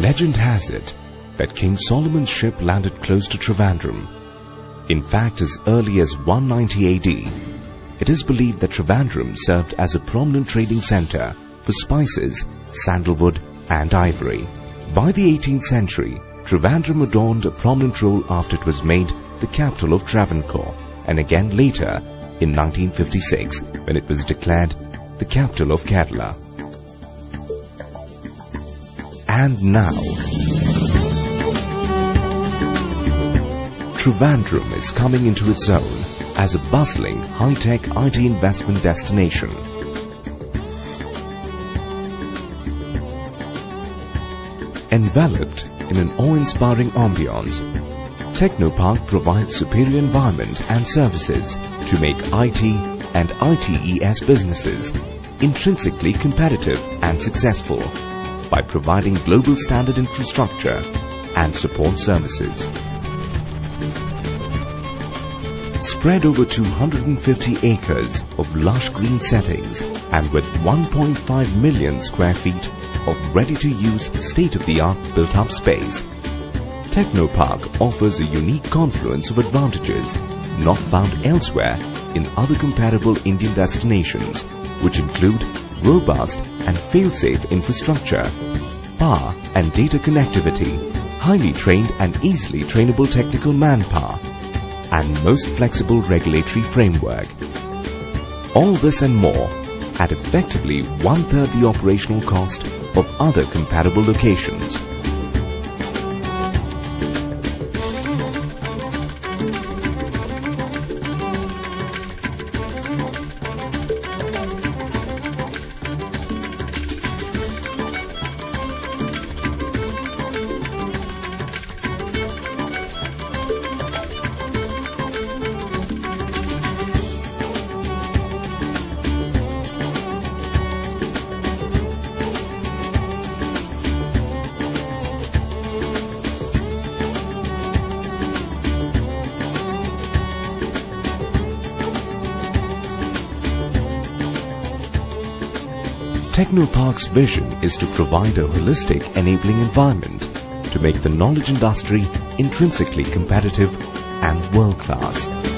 Legend has it that King Solomon's ship landed close to Trivandrum. In fact, as early as 190 AD, it is believed that Trivandrum served as a prominent trading center for spices, sandalwood and ivory. By the 18th century, Trivandrum adorned a prominent role after it was made the capital of Travancore and again later in 1956 when it was declared the capital of Kerala. And now, Trivandrum is coming into its own as a bustling high-tech IT investment destination. Enveloped in an awe-inspiring ambience, Technopark provides superior environment and services to make IT and ITES businesses intrinsically competitive and successful by providing global standard infrastructure and support services. Spread over 250 acres of lush green settings and with 1.5 million square feet of ready-to-use state-of-the-art built-up space, Technopark offers a unique confluence of advantages not found elsewhere in other comparable Indian destinations, which include robust and fail-safe infrastructure, power and data connectivity, highly trained and easily trainable technical manpower, and most flexible regulatory framework. All this and more at effectively one-third the operational cost of other comparable locations. Technopark's vision is to provide a holistic enabling environment to make the knowledge industry intrinsically competitive and world-class.